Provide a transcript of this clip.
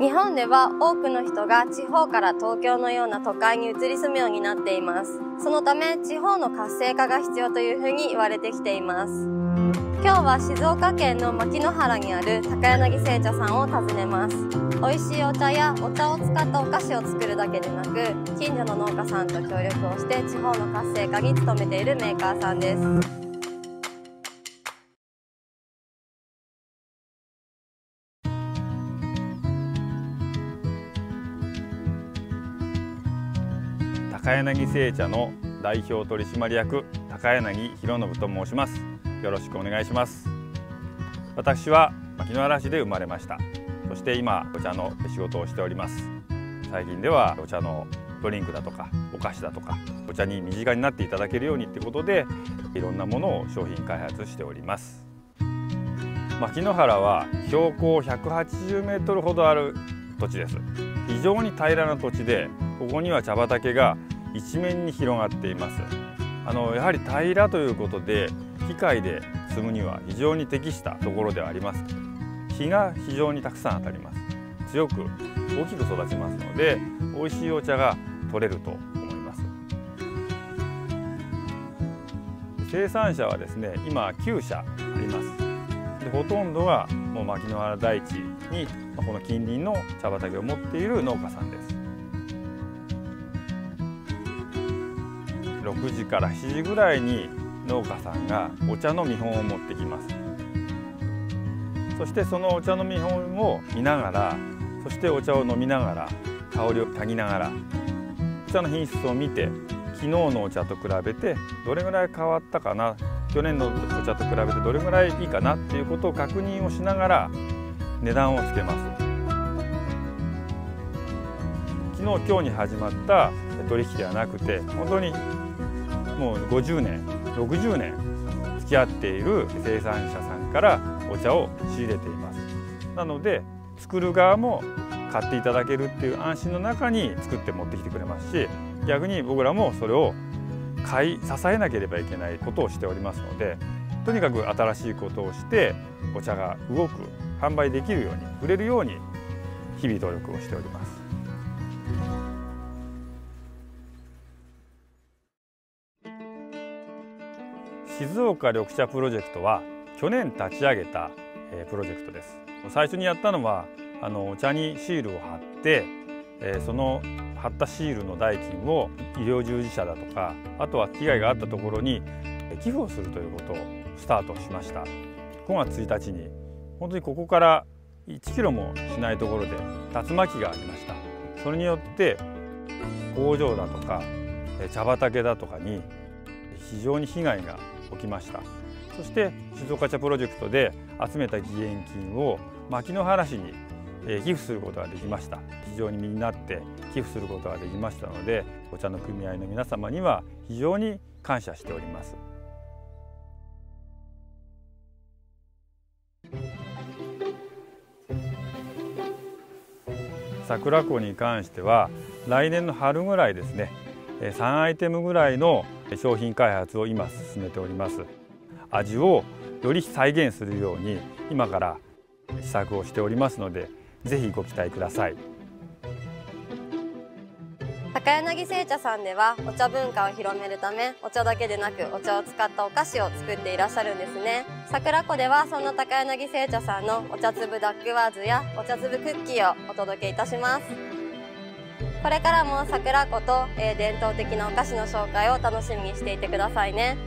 日本では多くの人が地方から東京のような都会に移り住むようになっています。そのため地方の活性化が必要というふうに言われてきています。今日は静岡県の牧之原にある高柳製茶さんを訪ねます。美味しいお茶やお茶を使ったお菓子を作るだけでなく近所の農家さんと協力をして地方の活性化に努めているメーカーさんです。高柳製茶の代表取締役高柳博信と申します。よろしくお願いします。私は牧之原市で生まれました。そして今お茶の仕事をしております。最近ではお茶のドリンクだとかお菓子だとかお茶に身近になっていただけるようにってことでいろんなものを商品開発しております。牧之原は標高180メートルほどある土地です。非常に平らな土地でここには茶畑が一面に広がっています。あのやはり平らということで機械で摘むには非常に適したところではあります。日が非常にたくさん当たります。強く大きく育ちますので美味しいお茶が取れると思います。生産者はですね今9社あります。でほとんどがもう牧之原台地にこの近隣の茶畑を持っている農家さんです。6時から7時ぐらいに農家さんがお茶の見本を持ってきます。そしてそのお茶の見本を見ながらそしてお茶を飲みながら香りを嗅ぎながらお茶の品質を見て昨日のお茶と比べてどれぐらい変わったかな去年のお茶と比べてどれぐらいいいかなっていうことを確認をしながら値段をつけます。昨日今日に始まった取引ではなくて本当にもう50年60年付き合っている生産者さんからお茶を仕入れていますなので作る側も買っていただけるっていう安心の中に作って持ってきてくれますし逆に僕らもそれを買い支えなければいけないことをしておりますのでとにかく新しいことをしてお茶が動く販売できるように売れるように日々努力をしております。静岡緑茶プロジェクトは去年立ち上げた、えプロジェクトです。最初にやったのはあのお茶にシールを貼って、えその貼ったシールの代金を医療従事者だとかあとは被害があったところに寄付をするということをスタートしました。5月1日に本当にここから1キロもしないところで竜巻がありました。それによって工場だとか茶畑だとかに非常に被害が起きました。そして静岡茶プロジェクトで集めた義援金を牧之原市に寄付することができました。非常に身になって寄付することができましたのでお茶の組合の皆様には非常に感謝しております。桜子に関しては来年の春ぐらいですね3アイテムぐらいの商品開発を今進めております。味をより再現するように今から試作をしておりますのでぜひご期待ください。高柳製茶さんではお茶文化を広めるためお茶だけでなくお茶を使ったお菓子を作っていらっしゃるんですね。桜子ではそんな高柳製茶さんのお茶粒ダックワーズやお茶粒クッキーをお届けいたします。これからも桜子と、え、伝統的なお菓子の紹介を楽しみにしていてくださいね。